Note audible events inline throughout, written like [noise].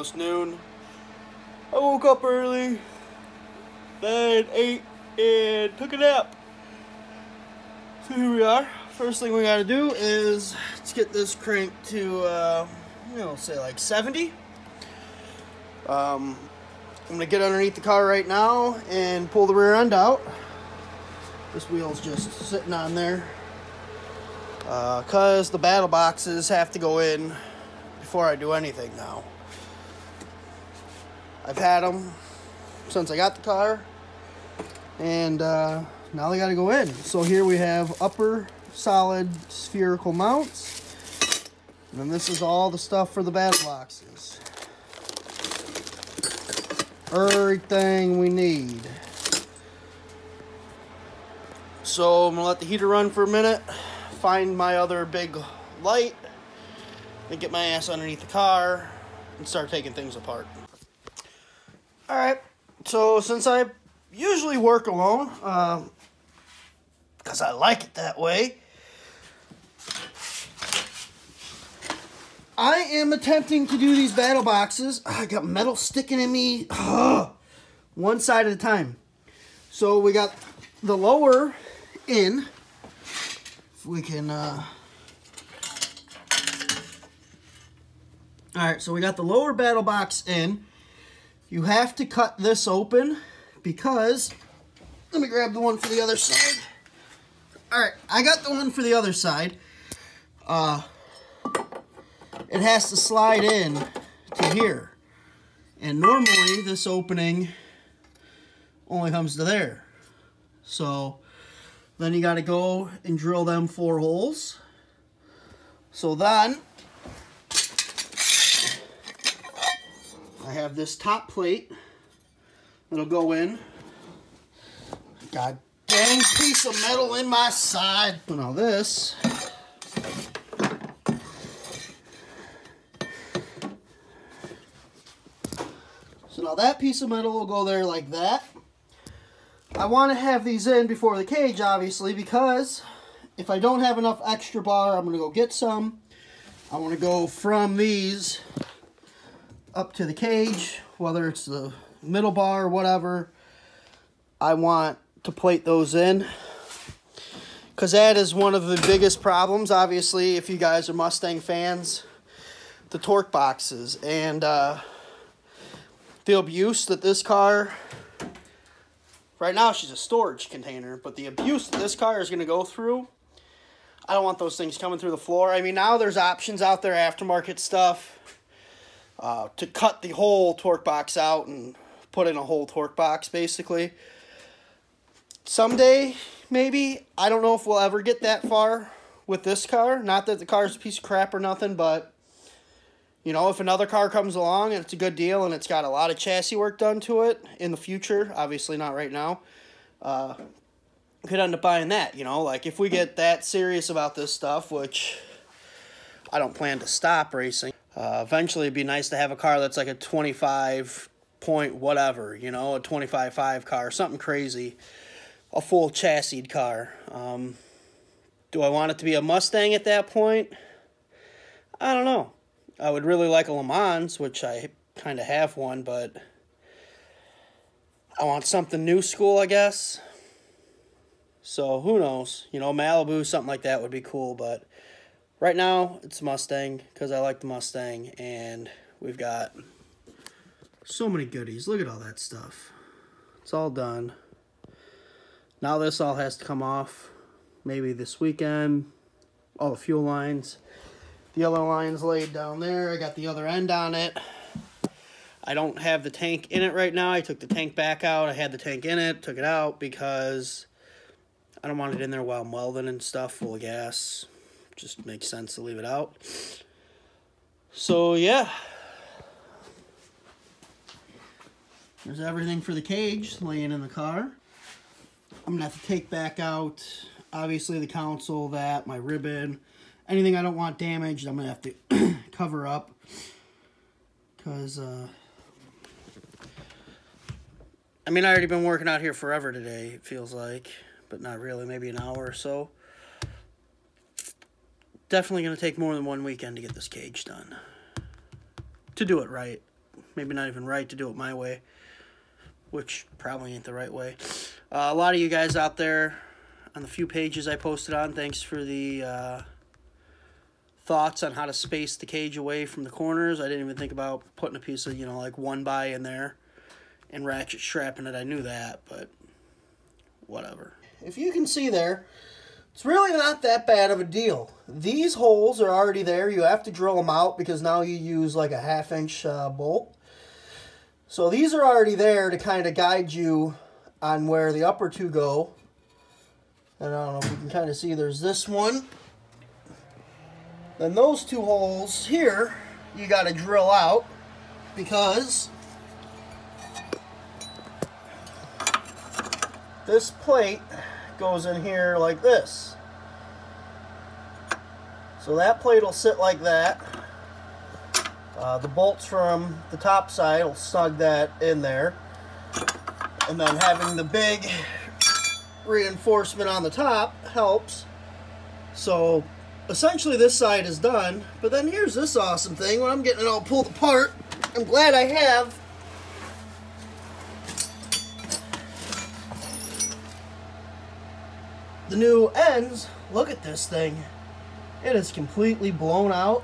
almost noon. I woke up early, then ate and took a nap. So here we are. First thing we gotta do is let's get this crank to, uh, you know, say like 70. Um, I'm gonna get underneath the car right now and pull the rear end out. This wheel's just sitting on there. Uh, cause the battle boxes have to go in before I do anything now. I've had them since I got the car, and uh, now they got to go in. So here we have upper solid spherical mounts, and then this is all the stuff for the battle boxes. Everything we need. So I'm gonna let the heater run for a minute, find my other big light, And get my ass underneath the car and start taking things apart. All right, so since I usually work alone, because um, I like it that way, I am attempting to do these battle boxes. I got metal sticking in me, one side at a time. So we got the lower in. If we can. Uh... All right, so we got the lower battle box in. You have to cut this open because, let me grab the one for the other side. All right, I got the one for the other side. Uh, it has to slide in to here. And normally this opening only comes to there. So then you got to go and drill them four holes. So then I have this top plate that'll go in. God dang piece of metal in my side. So now this. So now that piece of metal will go there like that. I want to have these in before the cage, obviously, because if I don't have enough extra bar, I'm going to go get some. I want to go from these up to the cage, whether it's the middle bar or whatever, I want to plate those in. Because that is one of the biggest problems, obviously, if you guys are Mustang fans, the torque boxes. And uh, the abuse that this car, right now she's a storage container, but the abuse that this car is going to go through, I don't want those things coming through the floor. I mean, now there's options out there, aftermarket stuff uh, to cut the whole torque box out and put in a whole torque box basically. Someday, maybe. I don't know if we'll ever get that far with this car. Not that the car is a piece of crap or nothing, but you know, if another car comes along and it's a good deal and it's got a lot of chassis work done to it in the future, obviously not right now, uh, could end up buying that, you know, like if we get that serious about this stuff, which I don't plan to stop racing, uh, eventually, it'd be nice to have a car that's like a 25 point whatever, you know, a 25.5 car, something crazy, a full chassis car. Um, do I want it to be a Mustang at that point? I don't know. I would really like a Le Mans, which I kind of have one, but I want something new school, I guess. So who knows? You know, Malibu, something like that would be cool, but Right now, it's Mustang because I like the Mustang, and we've got so many goodies. Look at all that stuff. It's all done. Now this all has to come off maybe this weekend. All the fuel lines. The yellow line's laid down there. I got the other end on it. I don't have the tank in it right now. I took the tank back out. I had the tank in it, took it out because I don't want it in there while I'm welding and stuff full of gas just makes sense to leave it out. So yeah. There's everything for the cage laying in the car. I'm gonna have to take back out obviously the console, that, my ribbon, anything I don't want damaged, I'm gonna have to [clears throat] cover up. Cause uh I mean I already been working out here forever today, it feels like, but not really, maybe an hour or so definitely going to take more than one weekend to get this cage done. To do it right. maybe not even right to do it my way, which probably ain't the right way. Uh, a lot of you guys out there on the few pages I posted on, thanks for the uh, thoughts on how to space the cage away from the corners. I didn't even think about putting a piece of, you know, like one by in there and ratchet strapping it. I knew that, but whatever. If you can see there, it's really not that bad of a deal. These holes are already there. You have to drill them out because now you use like a half inch uh, bolt. So these are already there to kind of guide you on where the upper two go. And I don't know if you can kind of see there's this one then those two holes here, you got to drill out because this plate goes in here like this. So that plate will sit like that. Uh, the bolts from the top side will snug that in there. And then having the big reinforcement on the top helps. So essentially this side is done, but then here's this awesome thing when I'm getting it all pulled apart. I'm glad I have the new ends. Look at this thing. It is completely blown out.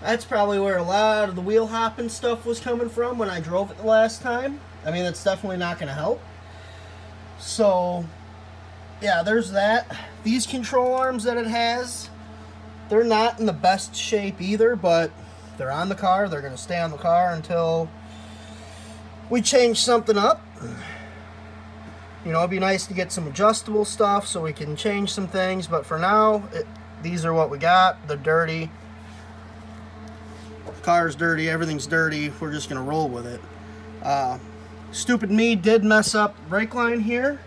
That's probably where a lot of the wheel hopping stuff was coming from when I drove it the last time. I mean, that's definitely not going to help. So, yeah, there's that. These control arms that it has, they're not in the best shape either, but they're on the car. They're going to stay on the car until we change something up. You know, it'd be nice to get some adjustable stuff so we can change some things, but for now, it, these are what we got. They're dirty. The car's dirty, everything's dirty. We're just to roll with it. Uh, stupid me did mess up brake line here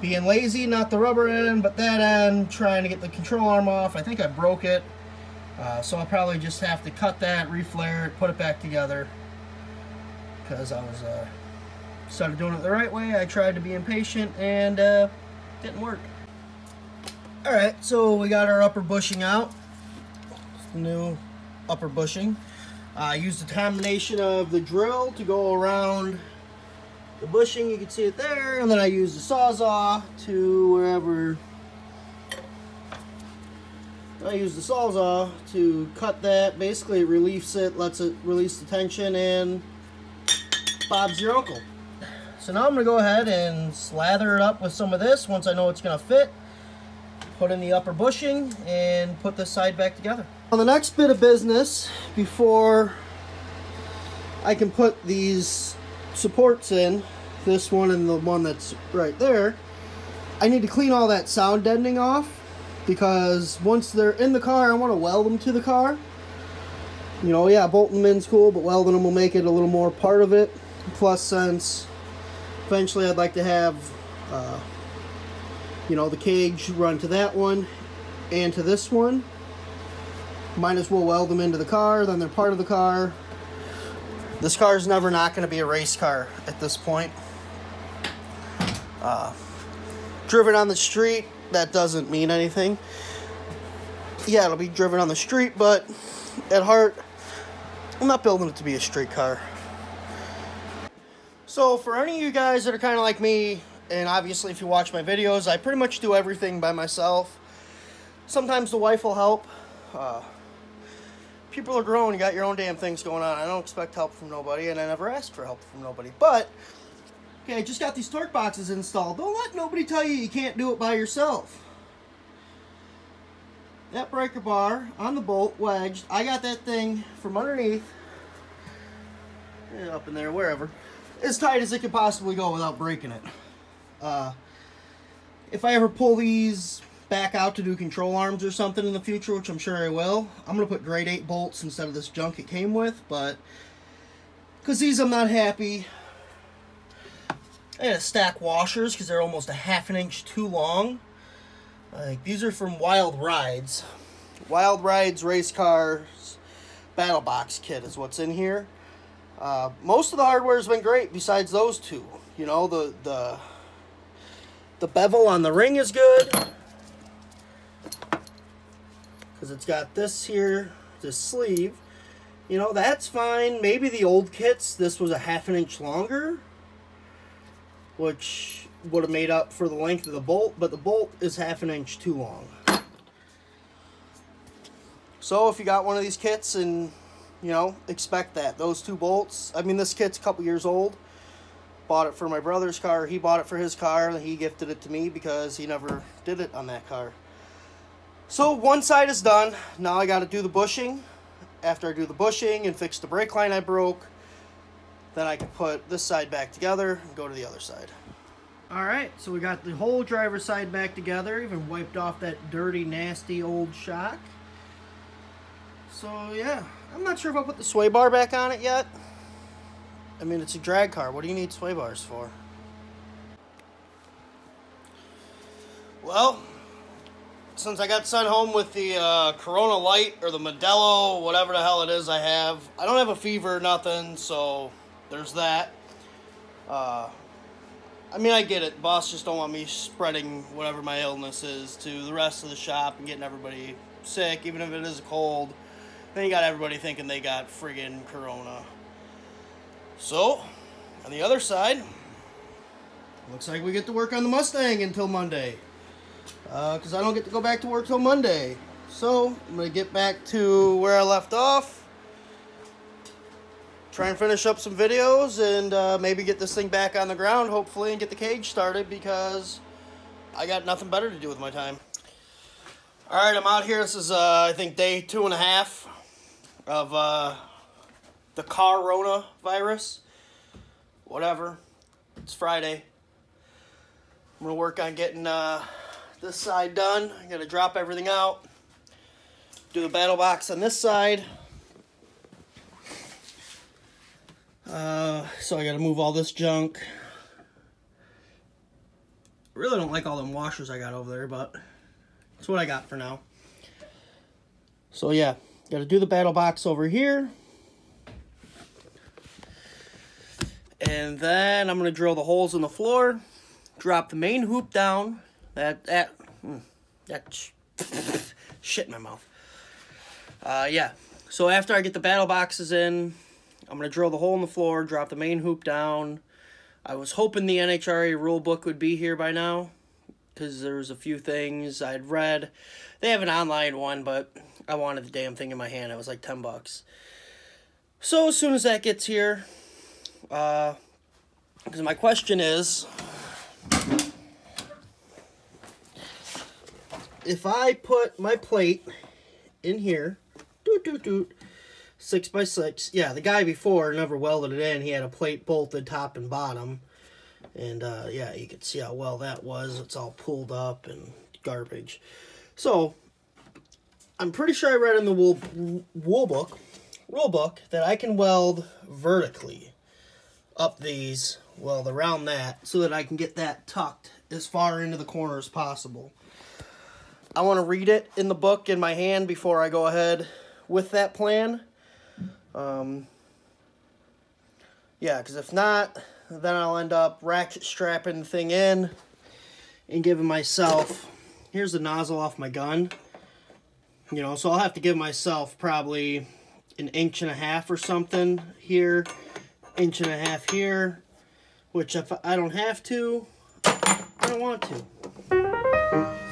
being lazy, not the rubber end, but that end, trying to get the control arm off. I think I broke it. Uh, so I'll probably just have to cut that, reflare it, put it back together. Because I was, uh, of doing it the right way, I tried to be impatient and uh, didn't work. Alright, so we got our upper bushing out. New upper bushing. I used a combination of the drill to go around the bushing, you can see it there, and then I used the Sawzall to wherever I use the Sawzall to cut that. Basically, it reliefs it, lets it release the tension, and Bob's your uncle. So now I'm going to go ahead and slather it up with some of this once I know it's going to fit. Put in the upper bushing and put this side back together. On the next bit of business, before I can put these supports in, this one and the one that's right there, I need to clean all that sound deadening off because once they're in the car, I want to weld them to the car. You know, yeah, bolting them in's cool, but welding them will make it a little more part of it. Plus, since eventually I'd like to have, uh, you know, the cage run to that one and to this one, might as well weld them into the car, then they're part of the car. This car is never not going to be a race car at this point. Uh, driven on the street, that doesn't mean anything. Yeah, it'll be driven on the street, but at heart, I'm not building it to be a street car. So for any of you guys that are kind of like me, and obviously if you watch my videos, I pretty much do everything by myself. Sometimes the wife will help. Uh, people are grown, you got your own damn things going on. I don't expect help from nobody, and I never asked for help from nobody. But, okay, I just got these torque boxes installed. Don't let nobody tell you you can't do it by yourself. That breaker bar on the bolt wedged. I got that thing from underneath, up in there, wherever, as tight as it could possibly go without breaking it. Uh, if I ever pull these back out to do control arms or something in the future, which I'm sure I will. I'm going to put grade 8 bolts instead of this junk it came with, but because these I'm not happy. I had to stack washers because they're almost a half an inch too long. Like These are from Wild Rides. Wild Rides Race Cars Battle Box Kit is what's in here. Uh, most of the hardware has been great besides those two. You know, the, the, the bevel on the ring is good because it's got this here, this sleeve, You know, that's fine. Maybe the old kits, this was a half an inch longer, which would have made up for the length of the bolt, but the bolt is half an inch too long. So if you got one of these kits and, you know, expect that. Those two bolts, I mean, this kit's a couple years old. Bought it for my brother's car. He bought it for his car, and he gifted it to me because he never did it on that car. So one side is done. Now I got to do the bushing. After I do the bushing and fix the brake line I broke, then I can put this side back together and go to the other side. Alright, so we got the whole driver's side back together, even wiped off that dirty, nasty old shock. So yeah, I'm not sure if I'll put the sway bar back on it yet. I mean, it's a drag car. What do you need sway bars for? Well, since I got sent home with the uh, Corona Light or the Modelo, whatever the hell it is I have, I don't have a fever, or nothing, so there's that. Uh, I mean, I get it. Boss just don't want me spreading whatever my illness is to the rest of the shop and getting everybody sick, even if it is a cold. Then you got everybody thinking they got friggin' Corona. So, on the other side, looks like we get to work on the Mustang until Monday. Because uh, I don't get to go back to work till Monday. So, I'm going to get back to where I left off. Try and finish up some videos and uh, maybe get this thing back on the ground, hopefully, and get the cage started because I got nothing better to do with my time. Alright, I'm out here. This is, uh, I think, day two and a half of uh, the corona virus. Whatever. It's Friday. I'm to work on getting uh, this side done. I'm to drop everything out. Do the battle box on this side. Uh, so I got to move all this junk. I really don't like all them washers I got over there, but that's what I got for now. So yeah, got to do the battle box over here. And then I'm going to drill the holes in the floor, drop the main hoop down. That, that, hmm, that, [laughs] shit in my mouth. Uh, yeah. So after I get the battle boxes in, I'm going to drill the hole in the floor, drop the main hoop down. I was hoping the NHRA rule book would be here by now because there's a few things I'd read. They have an online one, but I wanted the damn thing in my hand. It was like 10 bucks. So as soon as that gets here, uh, because my question is, if I put my plate in here, doot doot doot, six by six. Yeah, the guy before never welded it in. He had a plate bolted top and bottom. And uh, yeah, you can see how well that was. It's all pulled up and garbage. So, I'm pretty sure I read in the wool, wool book, rule book, that I can weld vertically up these, weld around that, so that I can get that tucked as far into the corner as possible. I want to read it in the book in my hand before I go ahead with that plan. Um, yeah, because if not, then I'll end up ratchet strapping the thing in and giving myself, here's the nozzle off my gun. You know, so I'll have to give myself probably an inch and a half or something here, inch and a half here, which if I don't have to, I don't want to.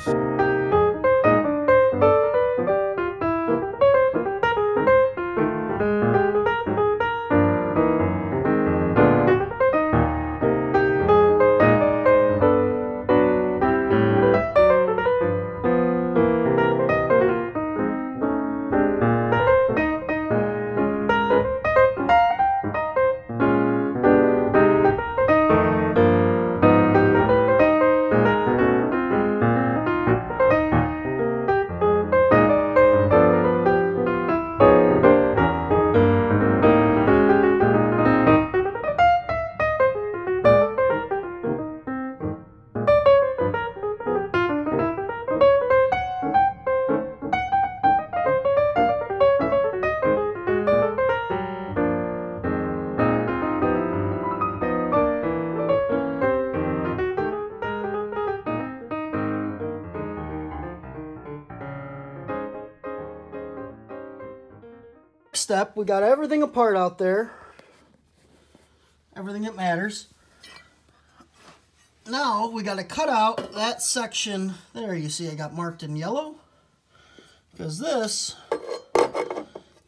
Step. We got everything apart out there. Everything that matters. Now we got to cut out that section there. You see I got marked in yellow. Because this,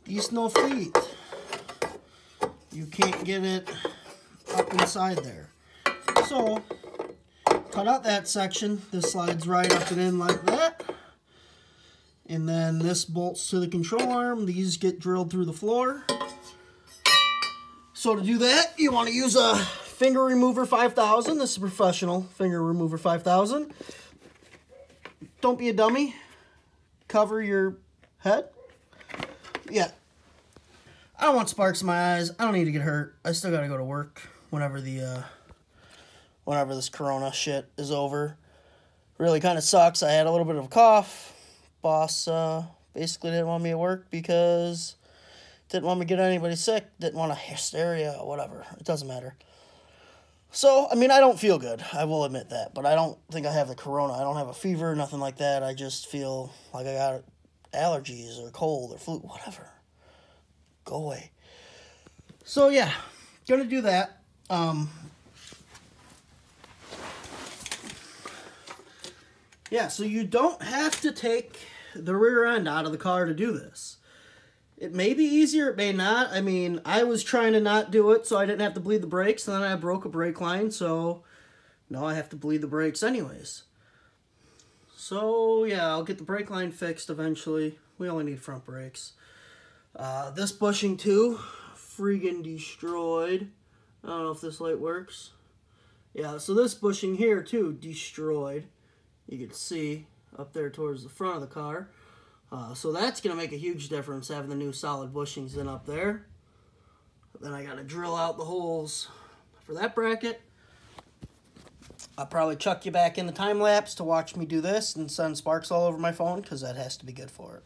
these no feet. You can't get it up inside there. So, cut out that section. This slides right up and in like that. And then this bolts to the control arm. These get drilled through the floor. So to do that, you want to use a finger remover 5000. This is professional finger remover 5000. Don't be a dummy. Cover your head. Yeah. I don't want sparks in my eyes. I don't need to get hurt. I still got to go to work whenever the uh, whenever this corona shit is over. Really kind of sucks. I had a little bit of a cough. Boss uh, basically didn't want me at work because didn't want me to get anybody sick. Didn't want a hysteria whatever. It doesn't matter. So, I mean, I don't feel good. I will admit that. But I don't think I have the corona. I don't have a fever, nothing like that. I just feel like I got allergies or cold or flu, whatever. Go away. So, yeah, gonna do that. Um, Yeah, so you don't have to take the rear end out of the car to do this. It may be easier, it may not. I mean, I was trying to not do it so I didn't have to bleed the brakes, and then I broke a brake line, so now I have to bleed the brakes anyways. So, yeah, I'll get the brake line fixed eventually. We only need front brakes. Uh, this bushing, too, freaking destroyed. I don't know if this light works. Yeah, so this bushing here, too, destroyed you can see up there towards the front of the car. Uh, so that's going to make a huge difference having the new solid bushings in up there. Then I got to drill out the holes for that bracket. I'll probably chuck you back in the time lapse to watch me do this and send sparks all over my phone because that has to be good for it.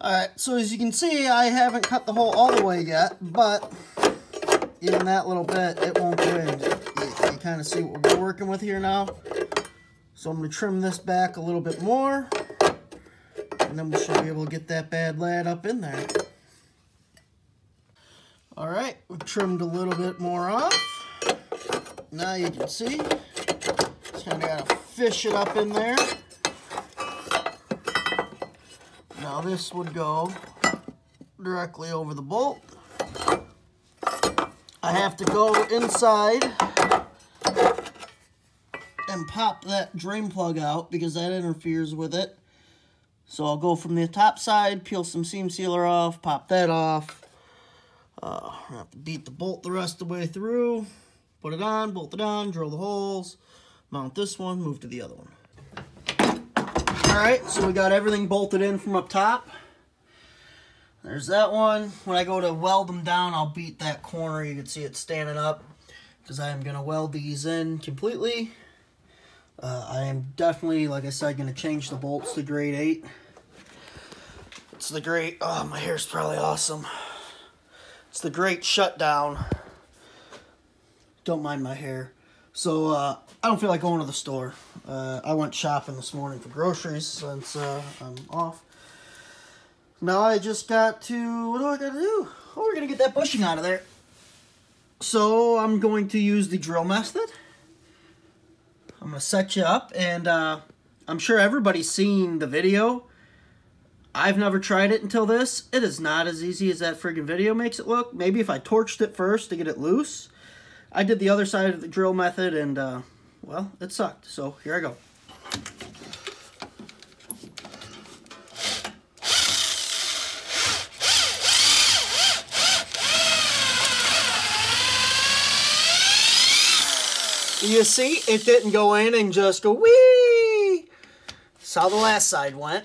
Alright, so as you can see, I haven't cut the hole all the way yet, but even that little bit, it won't go in. You, you kind of see what we're working with here now. So I'm going to trim this back a little bit more. And then we should be able to get that bad lad up in there. Alright, we've trimmed a little bit more off. Now you can see. Just kind of got to fish it up in there. Now this would go directly over the bolt. I have to go inside pop that drain plug out because that interferes with it. So I'll go from the top side, peel some seam sealer off, pop that off. Uh, have to beat the bolt the rest of the way through. Put it on, bolt it on, drill the holes, mount this one, move to the other one. Alright, so we got everything bolted in from up top. There's that one. When I go to weld them down, I'll beat that corner. You can see it standing up because I am going to weld these in completely. Uh, I am definitely, like I said, going to change the bolts to grade 8. It's the great, oh, my hair's probably awesome. It's the great shutdown. Don't mind my hair. So, uh, I don't feel like going to the store. Uh, I went shopping this morning for groceries since uh, I'm off. Now I just got to, what do I got to do? Oh, we're going to get that bushing out of there. So, I'm going to use the drill method. I'm going to set you up, and uh, I'm sure everybody's seen the video. I've never tried it until this. It is not as easy as that friggin' video makes it look. Maybe if I torched it first to get it loose. I did the other side of the drill method, and, uh, well, it sucked. So, here I go. You see, it didn't go in and just go wee. How the last side went.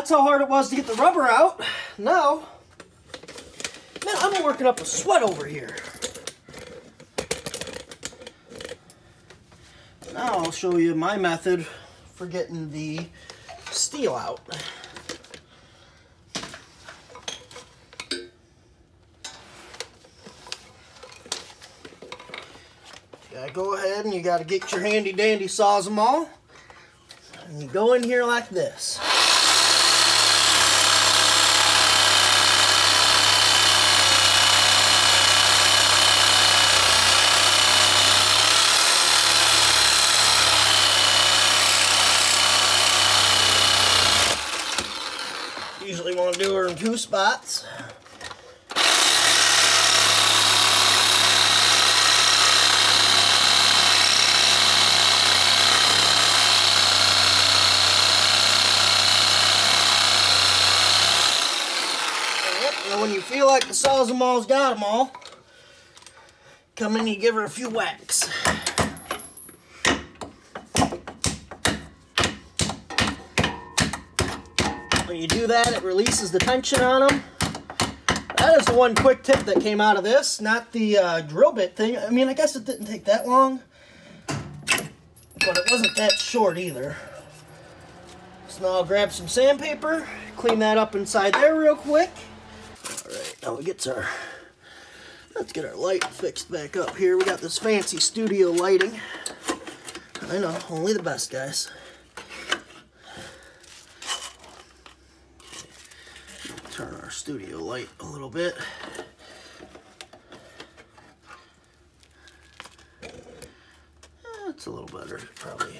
That's how hard it was to get the rubber out. Now, man, I'm working up a sweat over here. Now I'll show you my method for getting the steel out. gotta go ahead and you gotta get your handy dandy Sawzall. And you go in here like this. Usually spots. And when you feel like the Sawzall's got them all, come in and give her a few whacks. When you do that, it releases the tension on them. That is the one quick tip that came out of this, not the uh, drill bit thing. I mean, I guess it didn't take that long, but it wasn't that short either. So now I'll grab some sandpaper, clean that up inside there real quick. Alright, now we get to our, let's get our light fixed back up here. We got this fancy studio lighting. I know, only the best guys. Turn our studio light a little bit. That's a little better, probably.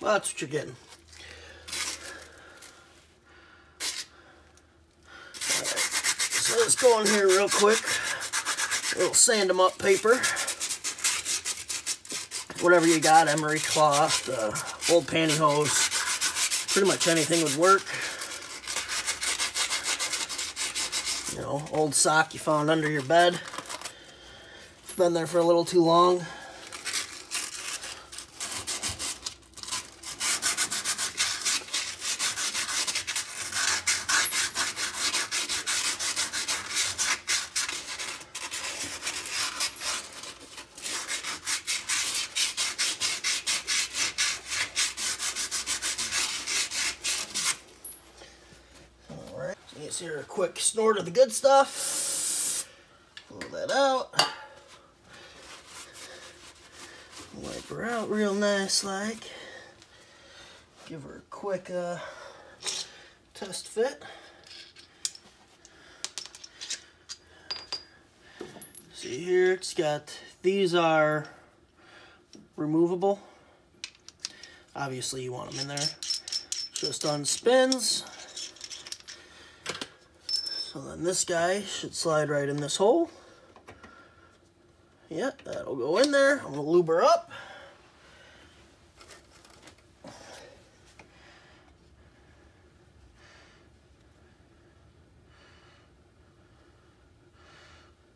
Well, that's what you're getting. So let's go in here real quick. Little sand them up paper. Whatever you got, emery cloth, uh, old pantyhose, pretty much anything would work. You know, old sock you found under your bed. It's Been there for a little too long. see a quick snort of the good stuff. Pull that out. Wipe her out real nice like. Give her a quick uh, test fit. See here, it's got, these are removable. Obviously you want them in there. Just unspins. So then this guy should slide right in this hole. Yep, that'll go in there. I'm gonna lube her up.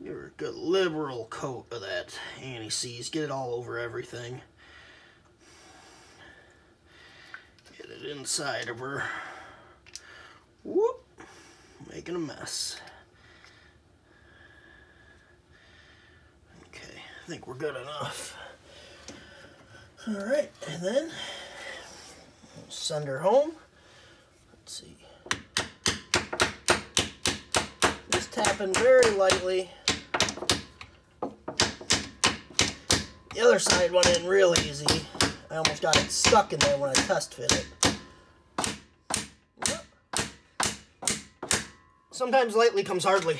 Give her a good liberal coat of that anti-seize. Get it all over everything. Get it inside of her. Whoop making a mess. Okay, I think we're good enough. All right, and then send her home. Let's see. Just tapping very lightly. The other side went in real easy. I almost got it stuck in there when I test fit it. Sometimes lightly comes hardly.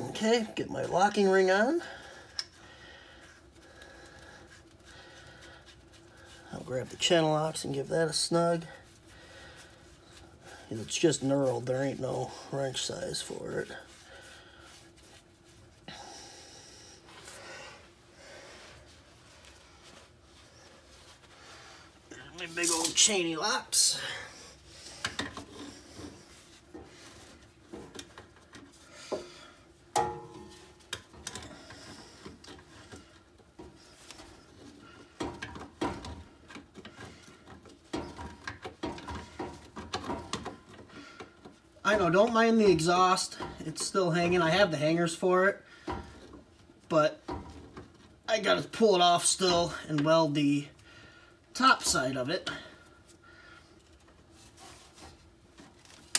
Okay, get my locking ring on. I'll grab the channel locks and give that a snug. It's just knurled, there ain't no wrench size for it. my big old chainy locks. I know, don't mind the exhaust. It's still hanging. I have the hangers for it. But I gotta pull it off still and weld the top side of it.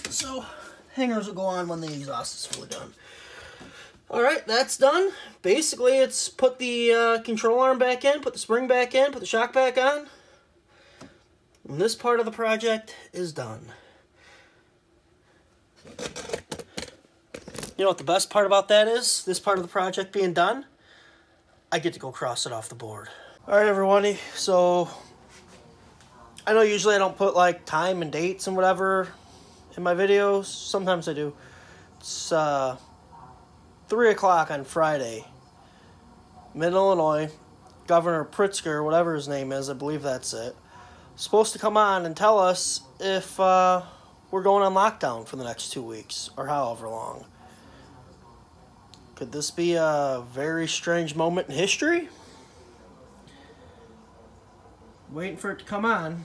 So, hangers will go on when the exhaust is fully done. Alright, that's done. Basically, it's put the uh, control arm back in, put the spring back in, put the shock back on. And this part of the project is done. You know what the best part about that is? This part of the project being done? I get to go cross it off the board. Alright everyone, so I know usually I don't put like time and dates and whatever in my videos. Sometimes I do. It's uh, 3 o'clock on Friday. Mid Illinois. Governor Pritzker, whatever his name is, I believe that's it, supposed to come on and tell us if uh, we're going on lockdown for the next two weeks or however long. Could this be a very strange moment in history? Waiting for it to come on.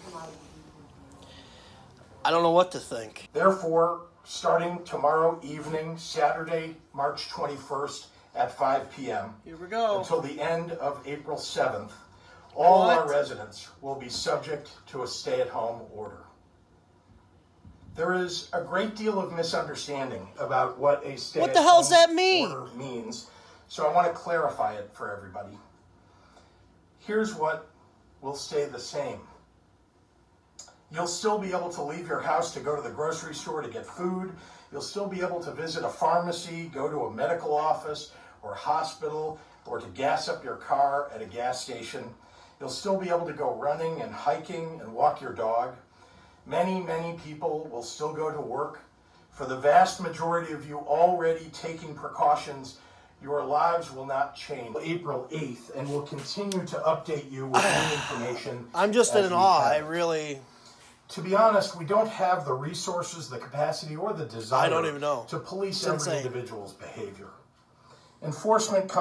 I don't know what to think. Therefore, starting tomorrow evening, Saturday, March 21st at 5 p.m. Here we go. Until the end of April 7th, all What? our residents will be subject to a stay-at-home order. There is a great deal of misunderstanding about what a stay-at-home What the hell's that mean? order means, so I want to clarify it for everybody. Here's what will stay the same. You'll still be able to leave your house to go to the grocery store to get food. You'll still be able to visit a pharmacy, go to a medical office or hospital, or to gas up your car at a gas station. You'll still be able to go running and hiking and walk your dog. Many, many people will still go to work. For the vast majority of you already taking precautions, your lives will not change. April 8th, and we'll continue to update you with new [sighs] information. I'm just in awe. I really. To be honest, we don't have the resources, the capacity, or the desire I don't even know. to police It's every insane. individual's behavior. Enforcement comes